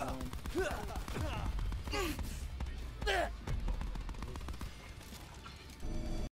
Oh.